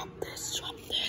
drop this, drop this,